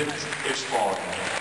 Dit is Sparta. And go.